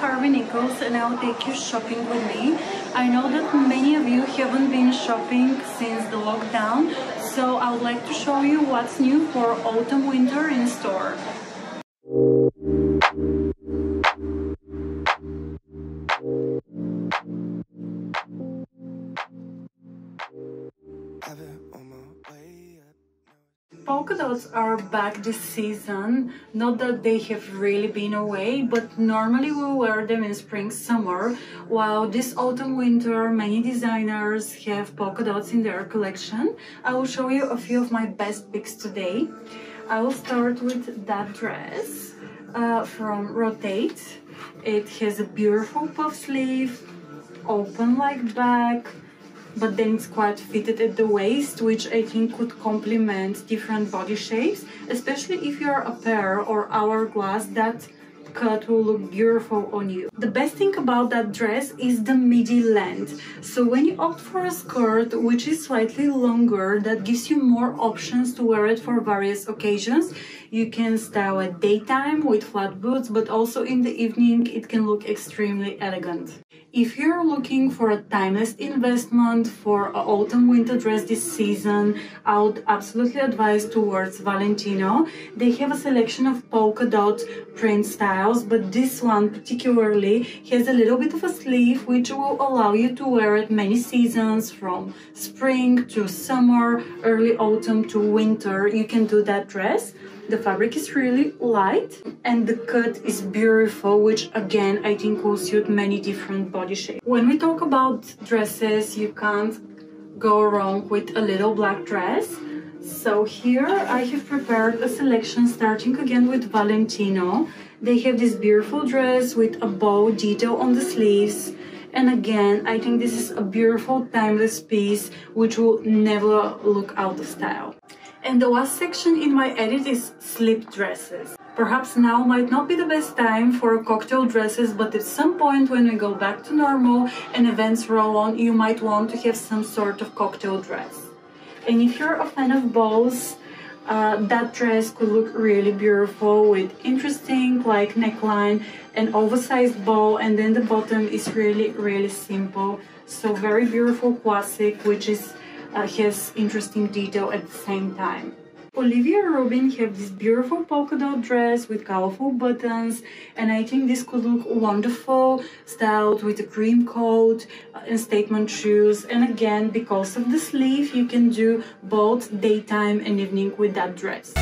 Staples and I'll take you shopping with me. I know that many of you haven't been shopping since the lockdown, so I would like to show you what's new for autumn winter in store. Polka dots are back this season. Not that they have really been away, but normally we wear them in spring, summer, while this autumn, winter, many designers have polka dots in their collection. I will show you a few of my best picks today. I will start with that dress uh, from Rotate. It has a beautiful puff sleeve, open like back, but then it's quite fitted at the waist, which I think could complement different body shapes, especially if you're a pear or hourglass, that cut will look beautiful on you. The best thing about that dress is the midi length. So when you opt for a skirt which is slightly longer, that gives you more options to wear it for various occasions. You can style at daytime with flat boots, but also in the evening it can look extremely elegant. If you're looking for a timeless investment for an autumn winter dress this season, I would absolutely advise towards Valentino. They have a selection of polka dot print styles, but this one particularly has a little bit of a sleeve which will allow you to wear it many seasons from spring to summer, early autumn to winter. You can do that dress. The fabric is really light and the cut is beautiful, which again, I think will suit many different body shapes. When we talk about dresses, you can't go wrong with a little black dress. So here I have prepared a selection starting again with Valentino. They have this beautiful dress with a bow detail on the sleeves. And again, I think this is a beautiful timeless piece which will never look out of style. And the last section in my edit is slip dresses. Perhaps now might not be the best time for cocktail dresses, but at some point when we go back to normal and events roll on, you might want to have some sort of cocktail dress. And if you're a fan of bows, uh, that dress could look really beautiful with interesting like neckline and oversized bow and then the bottom is really really simple so very beautiful classic which is uh, has interesting detail at the same time. Olivia Rubin have this beautiful polka dot dress with colorful buttons and I think this could look wonderful styled with a cream coat uh, and statement shoes and again because of the sleeve you can do both daytime and evening with that dress.